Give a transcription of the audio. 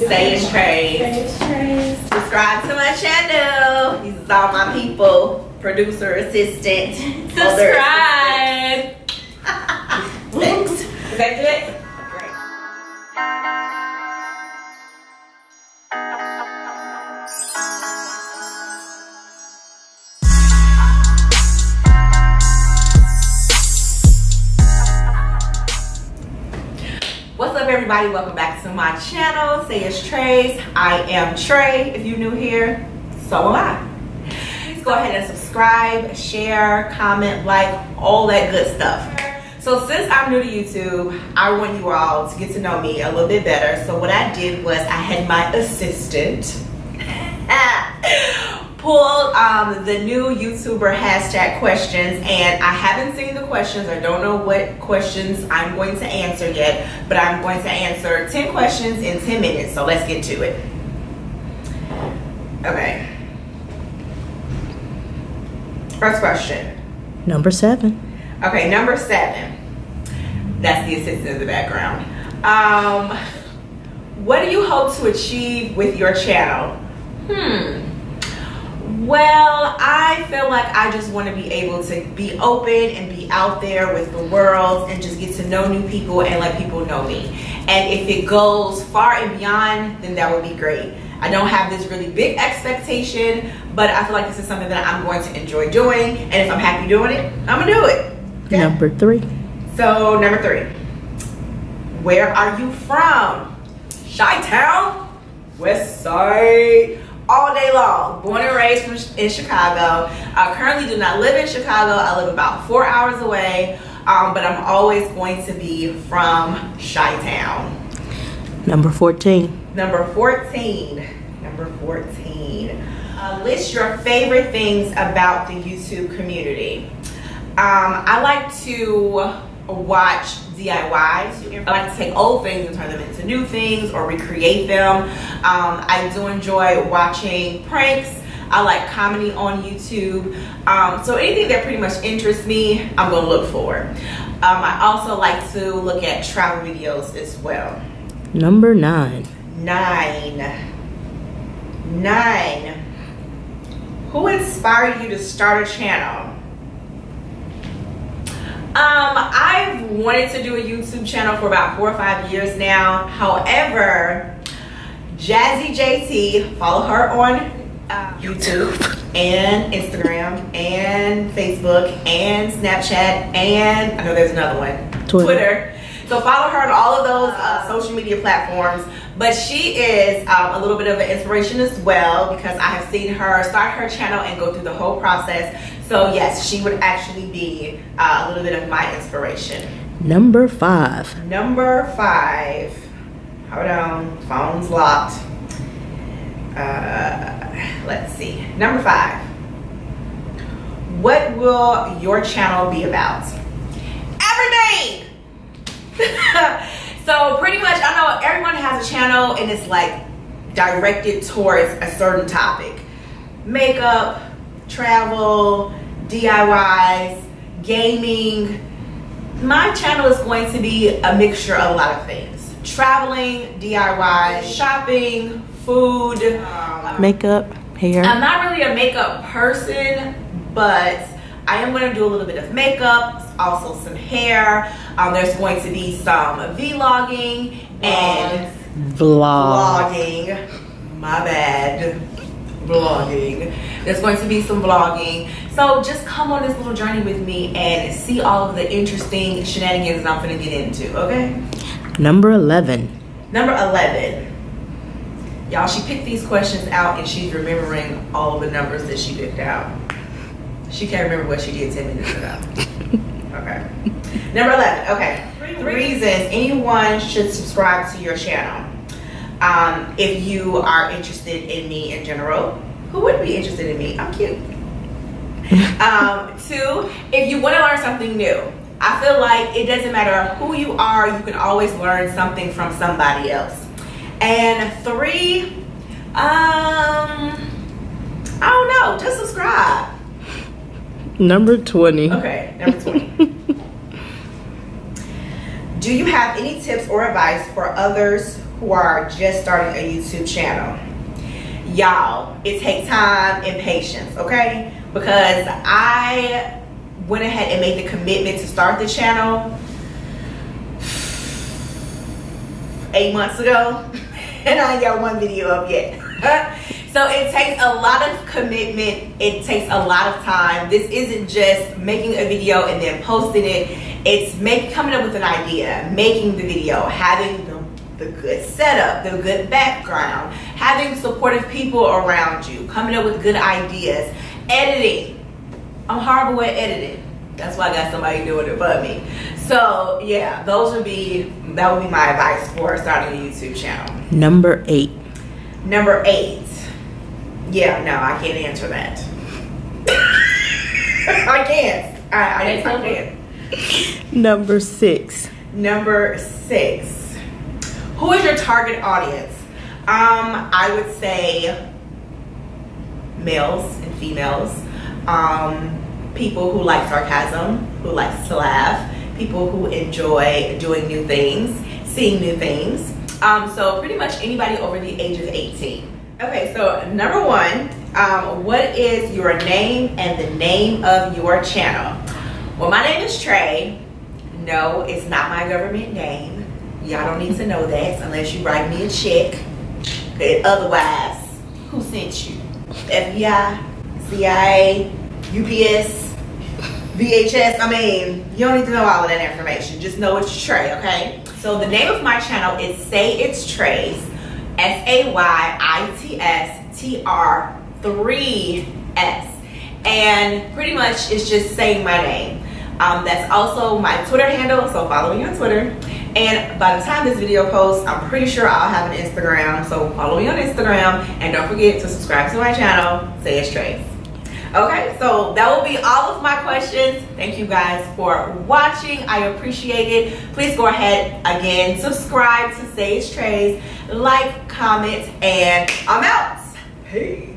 Say it's Trey's. Subscribe to my channel. These is all my people. Producer, assistant. Subscribe. Thanks. Is that it? Everybody? Welcome back to my channel. Say it's Trey's. I am Trey. If you're new here, so am I. Please go ahead and subscribe, share, comment, like, all that good stuff. So since I'm new to YouTube, I want you all to get to know me a little bit better. So what I did was I had my assistant pulled um, the new YouTuber hashtag questions and I haven't seen the questions. I don't know what questions I'm going to answer yet, but I'm going to answer 10 questions in 10 minutes. So let's get to it. Okay. First question. Number seven. Okay, number seven. That's the assistant in the background. Um, what do you hope to achieve with your channel? Hmm. Well, I feel like I just want to be able to be open and be out there with the world and just get to know new people and let people know me. And if it goes far and beyond, then that would be great. I don't have this really big expectation, but I feel like this is something that I'm going to enjoy doing. And if I'm happy doing it, I'm going to do it. Okay? Number three. So, number three. Where are you from? Chi-Town? West Side? All day long. Born and raised from, in Chicago. I currently do not live in Chicago. I live about four hours away, um, but I'm always going to be from Chi-Town. Number 14. Number 14. Number 14. Uh, list your favorite things about the YouTube community. Um, I like to watch DIYs. I like to take old things and turn them into new things or recreate them. Um, I do enjoy watching pranks. I like comedy on YouTube. Um, so anything that pretty much interests me, I'm gonna look for. Um, I also like to look at travel videos as well. Number nine. Nine. Nine. Who inspired you to start a channel? Um, I've wanted to do a YouTube channel for about four or five years now. However, Jazzy JT, follow her on uh, YouTube and Instagram and Facebook and Snapchat and I know there's another one, Twitter. Twitter. So follow her on all of those uh, social media platforms. But she is um, a little bit of an inspiration as well because I have seen her start her channel and go through the whole process. So yes, she would actually be uh, a little bit of my inspiration. Number five. Number five. Hold on, phone's locked. Uh, let's see. Number five. What will your channel be about? Everything! so pretty much, I know everyone has a channel and it's like directed towards a certain topic. Makeup, travel, DIYs, gaming. My channel is going to be a mixture of a lot of things. Traveling, DIY, shopping, food. Um, Makeup, hair. I'm not really a makeup person, but I am going to do a little bit of makeup, also some hair. Um, there's going to be some vlogging and Vlog. vlogging. My bad. Vlogging. There's going to be some vlogging. So just come on this little journey with me and see all of the interesting shenanigans that I'm going to get into, okay? Number 11. Number 11. Y'all, she picked these questions out and she's remembering all of the numbers that she picked out. She can't remember what she did 10 minutes ago. Okay. Number 11. Okay. Three reasons anyone should subscribe to your channel. Um, if you are interested in me in general, who would be interested in me? I'm cute. um, two, if you want to learn something new, I feel like it doesn't matter who you are, you can always learn something from somebody else. And three, um, I don't know, just subscribe. Number 20. Okay, number 20. Do you have any tips or advice for others who are just starting a YouTube channel, y'all, it takes time and patience, okay? Because I went ahead and made the commitment to start the channel eight months ago, and I ain't got one video up yet. so it takes a lot of commitment. It takes a lot of time. This isn't just making a video and then posting it. It's make coming up with an idea, making the video, having the, the good setup, the good background, having supportive people around you, coming up with good ideas, editing. I'm horrible at editing. That's why I got somebody doing it for me. So yeah, those would be that would be my advice for starting a YouTube channel. Number eight. Number eight. Yeah, no, I can't answer that. I can't. I, I, I can't. Number six. Number six. Who is your target audience? Um, I would say males and females. Um, people who like sarcasm, who likes to laugh, people who enjoy doing new things, seeing new things. Um, so pretty much anybody over the age of 18. Okay, so number one, um, what is your name and the name of your channel? Well, my name is Trey. No, it's not my government name. Y'all don't need to know that unless you write me a check. Okay, otherwise, who sent you? FBI, CIA, UPS, VHS. I mean, you don't need to know all of that information. Just know it's Trey, okay? So the name of my channel is Say It's Trey's, S-A-Y-I-T-S-T-R-3-S. And pretty much it's just saying my name. Um, that's also my Twitter handle, so follow me on Twitter. And by the time this video posts, I'm pretty sure I'll have an Instagram, so follow me on Instagram. And don't forget to subscribe to my channel, Say It's Trey's. Okay, so that will be all of my questions. Thank you guys for watching. I appreciate it. Please go ahead again, subscribe to Say It's Trey's, like, comment, and I'm out. Peace.